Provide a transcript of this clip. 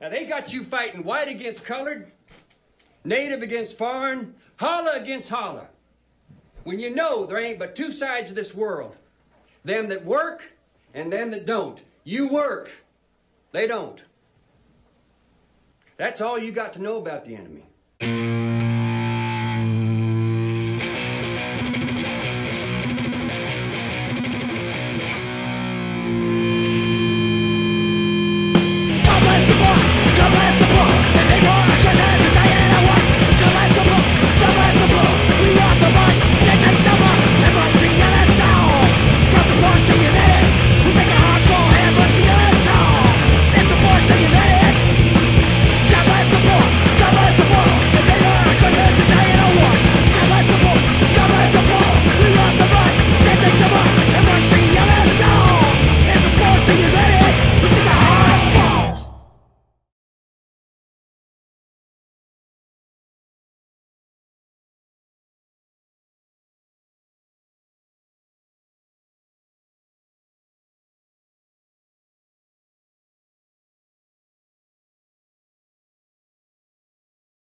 Now they got you fighting white against colored, native against foreign, holler against holler. When you know there ain't but two sides of this world them that work and them that don't. You work, they don't. That's all you got to know about the enemy.